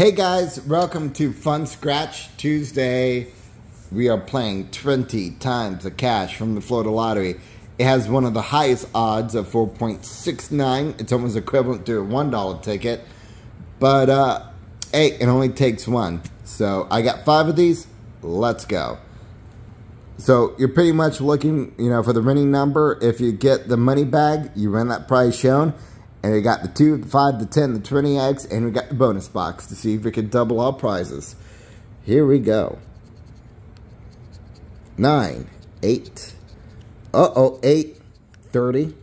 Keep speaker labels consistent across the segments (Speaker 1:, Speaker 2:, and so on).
Speaker 1: Hey guys, welcome to Fun Scratch Tuesday. We are playing 20 times the cash from the Florida Lottery. It has one of the highest odds of 4.69. It's almost equivalent to a $1 ticket. But, uh, hey, it only takes one. So I got five of these. Let's go. So you're pretty much looking, you know, for the winning number. If you get the money bag, you win that prize shown. And we got the 2, the 5, the 10, the 20X, and we got the bonus box to see if we can double our prizes. Here we go. 9, 8, uh-oh, 8, 30,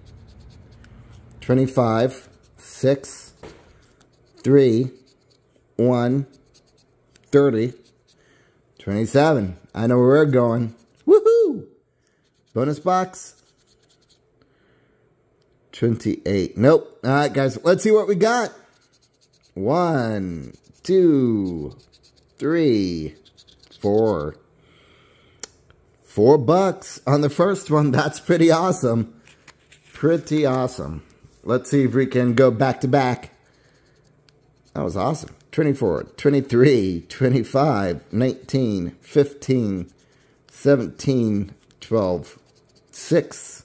Speaker 1: 25, 6, 3, 1, 30, 27. I know where we're going. Woohoo! Bonus box. 28. Nope. All right, guys. Let's see what we got. One, two, three, four. Four bucks on the first one. That's pretty awesome. Pretty awesome. Let's see if we can go back to back. That was awesome. 24, 23, 25, 19, 15, 17, 12, 6,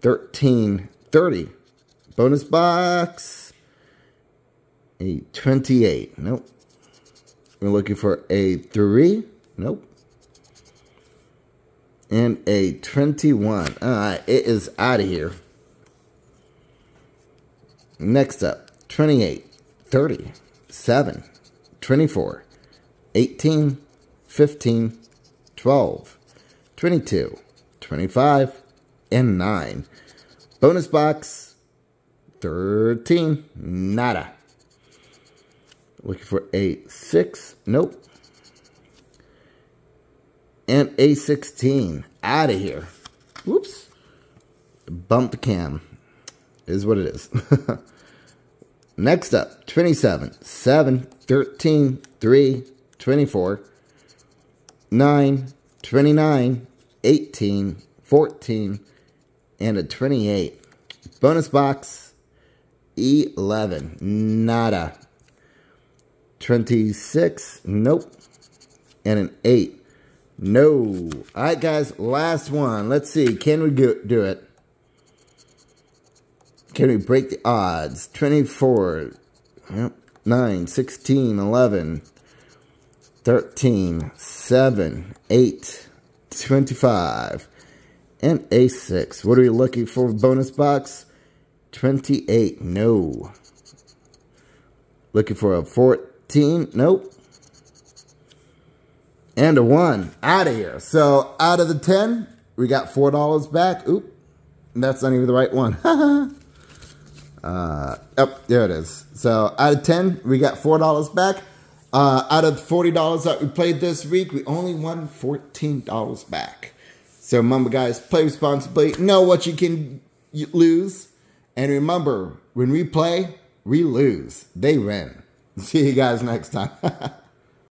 Speaker 1: 13, 30. Bonus box. A 28. Nope. We're looking for a 3. Nope. And a 21. Alright, it is out of here. Next up, 28, 30, 7, 24, 18, 15, 12, 22, 25, and 9. Bonus box 13. Nada. Looking for a 6. Nope. And a 16. Out of here. Whoops. Bump the cam. Is what it is. Next up, 27, 7, 13, 3, 24, 9, 29, 18, 14, and a 28. Bonus box 11. Nada. 26. Nope. And an 8. No. All right, guys. Last one. Let's see. Can we do it? Can we break the odds? 24. Yep. 9, 16, 11, 13, 7, 8, 25, and a 6. What are we looking for? Bonus box? 28. No. Looking for a 14. Nope. And a 1. Out of here. So, out of the 10, we got $4 back. Oop. That's not even the right one. uh, oh, there it is. So, out of 10, we got $4 back. Uh, out of $40 that we played this week, we only won $14 back. So remember, guys, play responsibly. Know what you can lose. And remember, when we play, we lose. They win. See you guys next time.